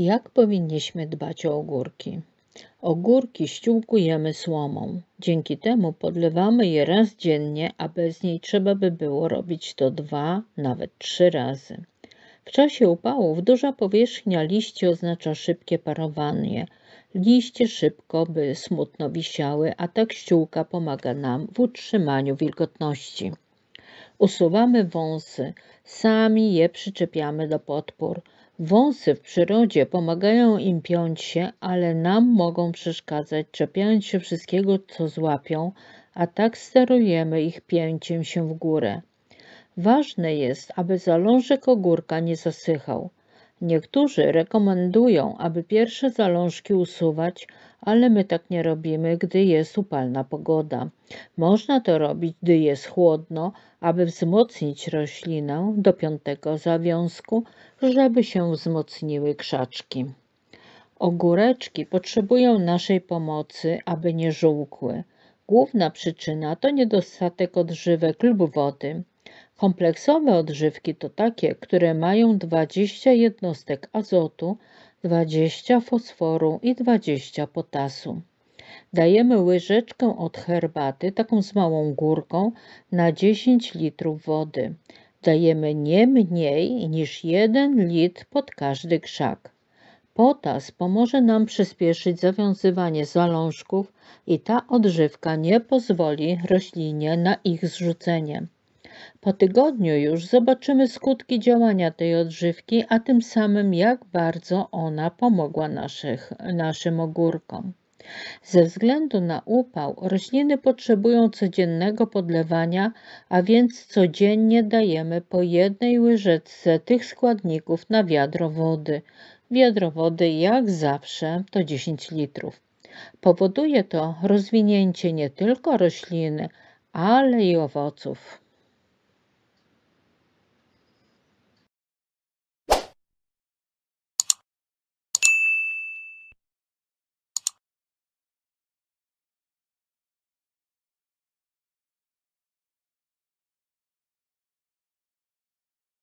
Jak powinniśmy dbać o ogórki? Ogórki ściółkujemy słomą. Dzięki temu podlewamy je raz dziennie, a bez niej trzeba by było robić to dwa, nawet trzy razy. W czasie upałów duża powierzchnia liści oznacza szybkie parowanie. Liście szybko by smutno wisiały, a tak ściółka pomaga nam w utrzymaniu wilgotności. Usuwamy wąsy, sami je przyczepiamy do podpór. Wąsy w przyrodzie pomagają im piąć się, ale nam mogą przeszkadzać, czepiając się wszystkiego, co złapią, a tak sterujemy ich pięciem się w górę. Ważne jest, aby zalążek ogórka nie zasychał. Niektórzy rekomendują, aby pierwsze zalążki usuwać, ale my tak nie robimy, gdy jest upalna pogoda. Można to robić, gdy jest chłodno, aby wzmocnić roślinę do piątego zawiązku, żeby się wzmocniły krzaczki. Ogóreczki potrzebują naszej pomocy, aby nie żółkły. Główna przyczyna to niedostatek odżywek lub wody. Kompleksowe odżywki to takie, które mają 20 jednostek azotu, 20 fosforu i 20 potasu. Dajemy łyżeczkę od herbaty, taką z małą górką, na 10 litrów wody. Dajemy nie mniej niż 1 litr pod każdy krzak. Potas pomoże nam przyspieszyć zawiązywanie zalążków i ta odżywka nie pozwoli roślinie na ich zrzucenie. Po tygodniu już zobaczymy skutki działania tej odżywki, a tym samym jak bardzo ona pomogła naszych, naszym ogórkom. Ze względu na upał rośliny potrzebują codziennego podlewania, a więc codziennie dajemy po jednej łyżeczce tych składników na wiadro wody. Wiadro wody jak zawsze to 10 litrów. Powoduje to rozwinięcie nie tylko rośliny, ale i owoców.